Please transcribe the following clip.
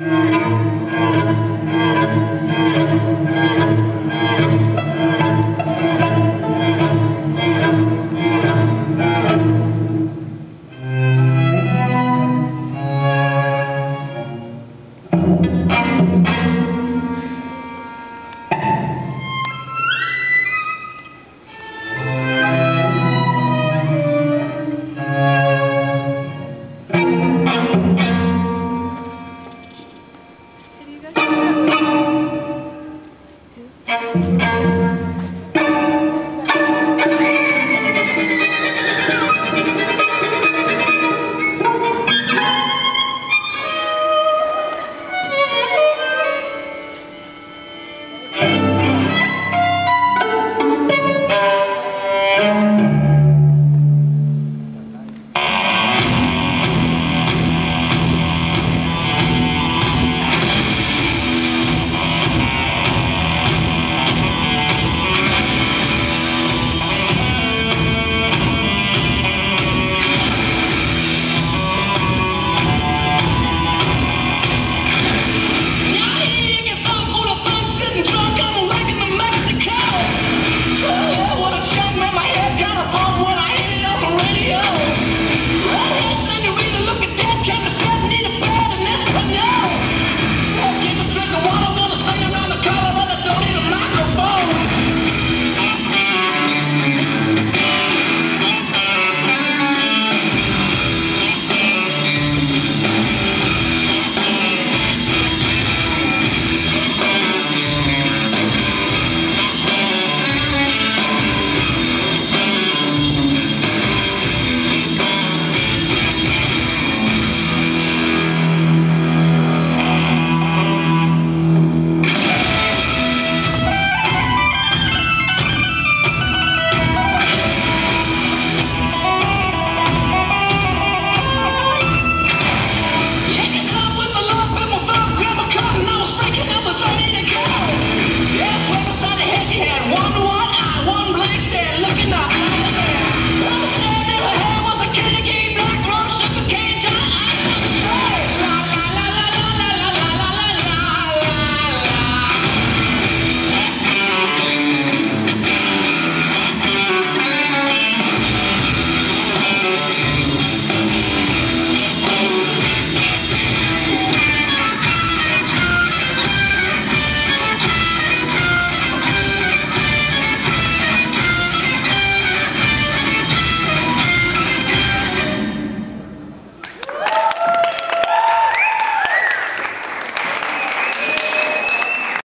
Mm-hmm.